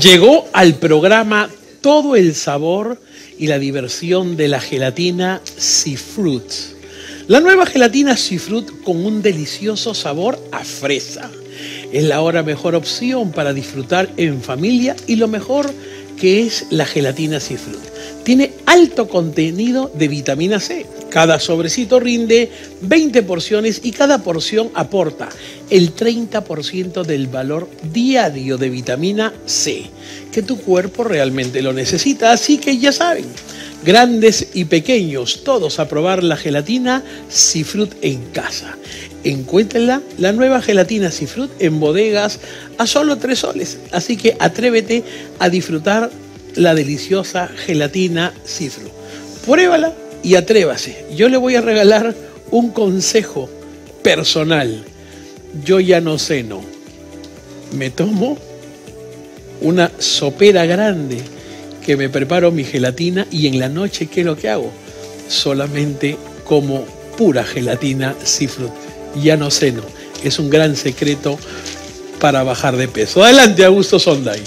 Llegó al programa todo el sabor y la diversión de la gelatina Seafruit. La nueva gelatina Seafruit con un delicioso sabor a fresa. Es la hora mejor opción para disfrutar en familia y lo mejor que es la gelatina Seafruit. Tiene alto contenido de vitamina C. Cada sobrecito rinde 20 porciones y cada porción aporta el 30% del valor diario de vitamina C, que tu cuerpo realmente lo necesita. Así que ya saben, grandes y pequeños, todos a probar la gelatina Seafruit en casa. Encuéntrenla, la nueva gelatina Seafruit en bodegas a solo 3 soles. Así que atrévete a disfrutar la deliciosa gelatina Seafruit. Pruébala y atrévase. Yo le voy a regalar un consejo personal. Yo ya no ceno. Me tomo una sopera grande que me preparo mi gelatina y en la noche, ¿qué es lo que hago? Solamente como pura gelatina seafood. Ya no ceno. Es un gran secreto para bajar de peso. Adelante, Augusto Sonday.